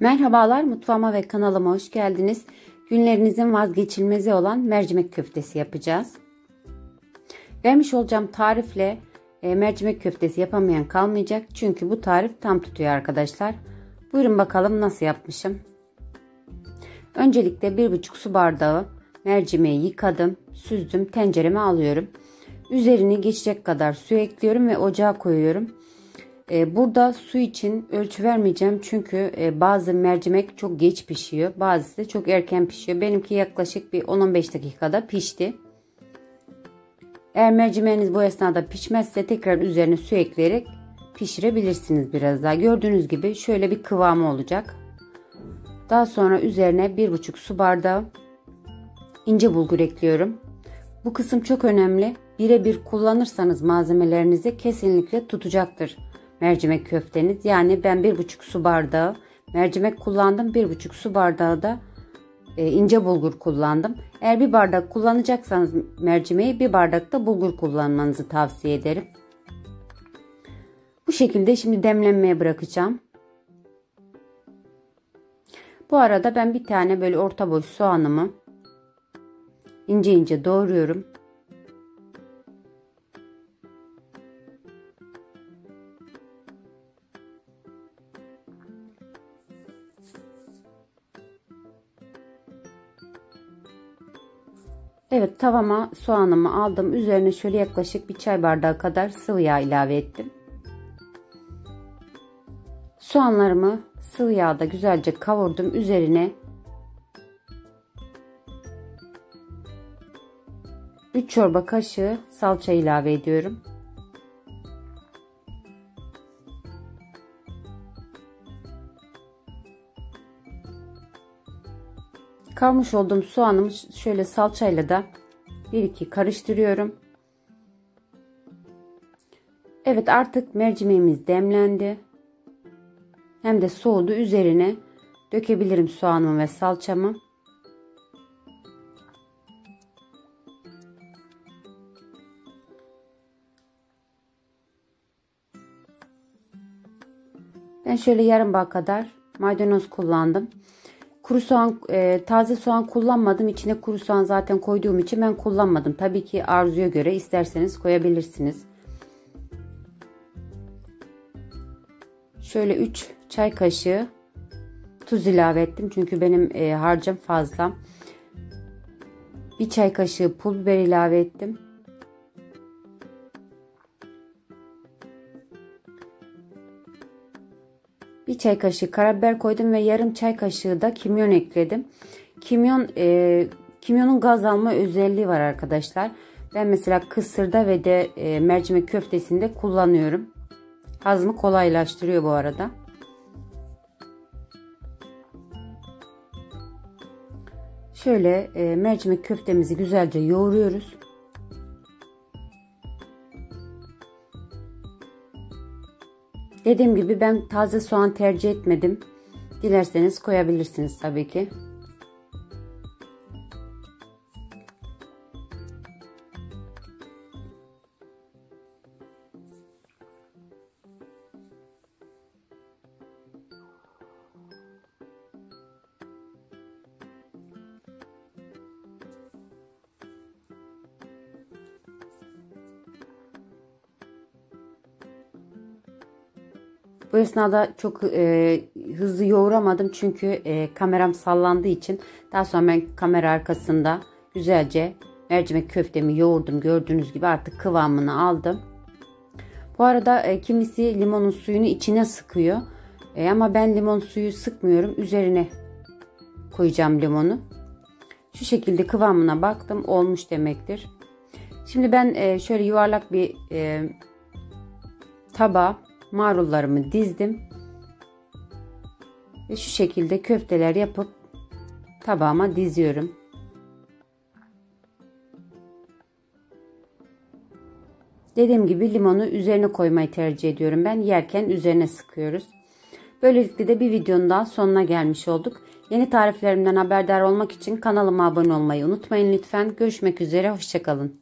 Merhabalar mutfağıma ve kanalıma hoş geldiniz. Günlerinizin vazgeçilmezi olan mercimek köftesi yapacağız. Vermiş olacağım tarifle e, mercimek köftesi yapamayan kalmayacak. Çünkü bu tarif tam tutuyor arkadaşlar. Buyurun bakalım nasıl yapmışım. Öncelikle 1,5 su bardağı mercimeği yıkadım, süzdüm, tencereme alıyorum. Üzerini geçecek kadar su ekliyorum ve ocağa koyuyorum. Ee, burada su için ölçü vermeyeceğim çünkü e, bazı mercimek çok geç pişiyor. Bazısı da çok erken pişiyor. Benimki yaklaşık bir 10-15 dakikada pişti. Eğer mercimeğiniz bu esnada pişmezse tekrar üzerine su ekleyerek pişirebilirsiniz biraz daha. Gördüğünüz gibi şöyle bir kıvamı olacak. Daha sonra üzerine 1,5 su bardağı ince bulgur ekliyorum. Bu kısım çok önemli. Birebir kullanırsanız malzemelerinizi kesinlikle tutacaktır mercimek köfteniz. Yani ben 1,5 su bardağı mercimek kullandım. 1,5 su bardağı da e, ince bulgur kullandım. Eğer bir bardak kullanacaksanız mercimeği bir bardak da bulgur kullanmanızı tavsiye ederim. Bu şekilde şimdi demlenmeye bırakacağım. Bu arada ben bir tane böyle orta boy soğanımı ince ince doğruyorum. Evet tavama soğanımı aldım. Üzerine şöyle yaklaşık bir çay bardağı kadar sıvı yağ ilave ettim. Soğanlarımı sıvı yağda güzelce kavurdum. Üzerine 3 çorba kaşığı salça ilave ediyorum. Kavmuş olduğum soğanımı şöyle salçayla da bir iki karıştırıyorum. Evet artık mercimeğimiz demlendi. Hem de soğudu. Üzerine dökebilirim soğanımı ve salçamı. Ben şöyle yarım bağ kadar maydanoz kullandım. Kuru soğan, e, taze soğan kullanmadım. İçine kuru soğan zaten koyduğum için ben kullanmadım. Tabii ki arzuya göre isterseniz koyabilirsiniz. Şöyle 3 çay kaşığı tuz ilave ettim. Çünkü benim e, harcım fazla. Bir çay kaşığı pul biber ilave ettim. Bir çay kaşığı karabiber koydum ve yarım çay kaşığı da kimyon ekledim. Kimyon e, kimyonun gaz alma özelliği var arkadaşlar. Ben mesela kısırda ve de e, mercimek köftesinde kullanıyorum. Hazmı kolaylaştırıyor bu arada. Şöyle e, mercimek köftemizi güzelce yoğuruyoruz. Dediğim gibi ben taze soğan tercih etmedim. Dilerseniz koyabilirsiniz tabii ki. Bu esnada çok e, hızlı yoğuramadım çünkü e, kameram sallandığı için daha sonra ben kamera arkasında güzelce mercimek köftemi yoğurdum. Gördüğünüz gibi artık kıvamını aldım. Bu arada e, kimisi limonun suyunu içine sıkıyor. E, ama ben limon suyu sıkmıyorum. Üzerine koyacağım limonu. Şu şekilde kıvamına baktım. Olmuş demektir. Şimdi ben e, şöyle yuvarlak bir e, tabağa marullarımı dizdim. Ve şu şekilde köfteler yapıp tabağıma diziyorum. Dediğim gibi limonu üzerine koymayı tercih ediyorum. Ben yerken üzerine sıkıyoruz. Böylelikle de bir videonun daha sonuna gelmiş olduk. Yeni tariflerimden haberdar olmak için kanalıma abone olmayı unutmayın lütfen. Görüşmek üzere, hoşçakalın.